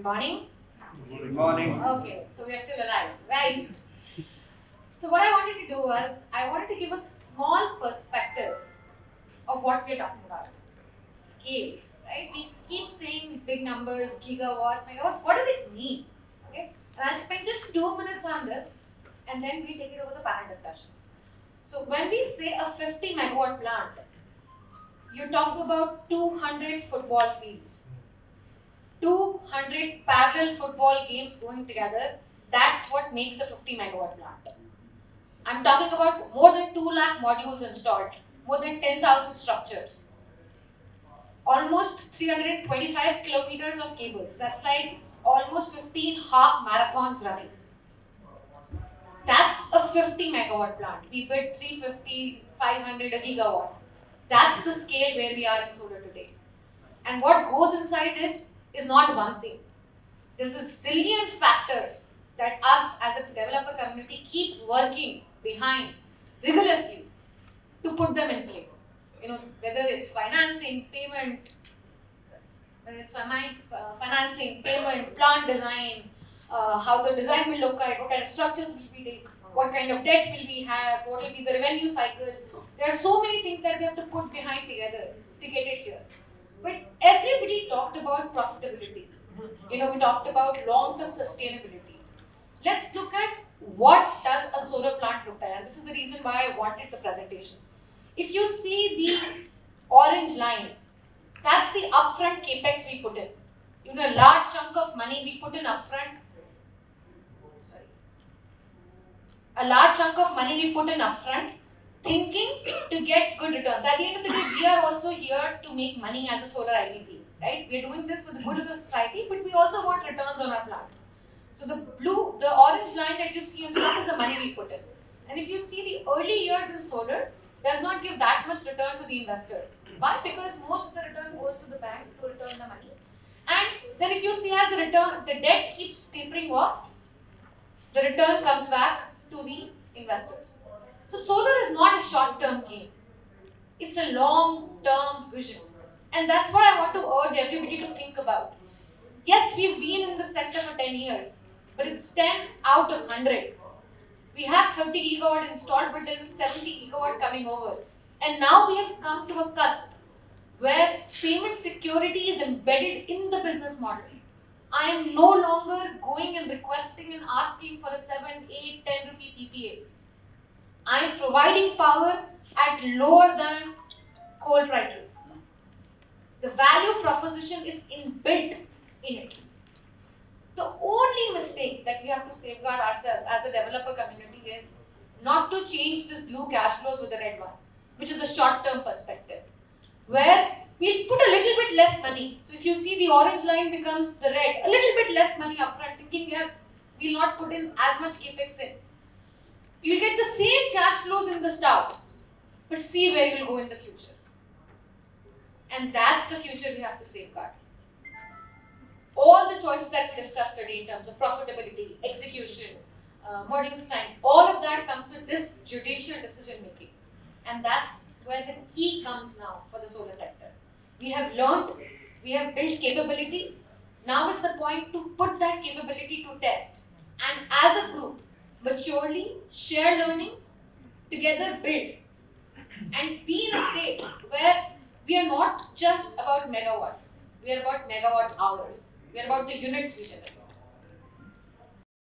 Good morning. Good morning. Okay, so we are still alive, right? So what I wanted to do was, I wanted to give a small perspective of what we are talking about. Scale, right? We keep saying big numbers, gigawatts, megawatts. What does it mean? Okay, and I'll spend just two minutes on this, and then we take it over the panel discussion. So when we say a 50 megawatt plant, you're talking about 200 football fields. 200 parallel football games going together, that's what makes a 50 megawatt plant. I'm talking about more than 2 lakh modules installed, more than 10,000 structures, almost 325 kilometers of cables. That's like almost 15 half marathons running. That's a 50 megawatt plant. We built 350, 500, a gigawatt. That's the scale where we are in solar today. And what goes inside it is not one thing. There's a zillion factors that us as a developer community keep working behind rigorously to put them in play. You know, whether it's financing, payment, whether it's uh, financing, payment, plant design, uh, how the design will look like, what kind of structures will we take, what kind of debt will we have, what will be the revenue cycle. There are so many things that we have to put behind together to get it here. But everybody talked about profitability. You know, we talked about long-term sustainability. Let's look at what does a solar plant look like, and this is the reason why I wanted the presentation. If you see the orange line, that's the upfront capex we put in. You know, a large chunk of money we put in upfront. Sorry. A large chunk of money we put in upfront, thinking to get good returns. At the end of the day, we are also here to make money as a solar IPP, right? We are doing this for the good of the society, but we also want returns on our plant. So the blue, the orange line that you see on top is the money we put in. And if you see the early years in solar, does not give that much return to the investors. Why? Because most of the return goes to the bank to return the money. And then if you see as the return, the debt keeps tapering off, the return comes back to the investors. So solar is not a short-term game. It's a long-term vision. And that's what I want to urge everybody to think about. Yes, we've been in the sector for 10 years, but it's 10 out of 100. We have 30 gigawatt installed, but there's a 70 gigawatt coming over. And now we have come to a cusp where payment security is embedded in the business model. I am no longer going and requesting and asking for a 7, 8, 10 rupee PPA. I am providing power at lower than coal prices. The value proposition is inbuilt in it. The only mistake that we have to safeguard ourselves as a developer community is not to change this blue cash flows with the red one, which is a short term perspective, where we'll put a little bit less money. So if you see the orange line becomes the red, a little bit less money upfront, thinking we have we'll not put in as much capex in. You'll get the same cash flows in the start, but see where you'll go in the future. And that's the future we have to safeguard all the choices that we discussed today in terms of profitability, execution, uh, module design, all of that comes with this judicial decision making. And that's where the key comes now for the solar sector. We have learned, we have built capability. Now is the point to put that capability to test. And as a group, maturely share learnings, together build, and be in a state where we are not just about megawatts, we are about megawatt hours. We are about the units we generate.